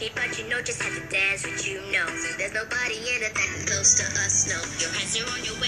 me, but you know just have to dance with you. know, there's nobody in it that can close to us. No, your hands are on your way.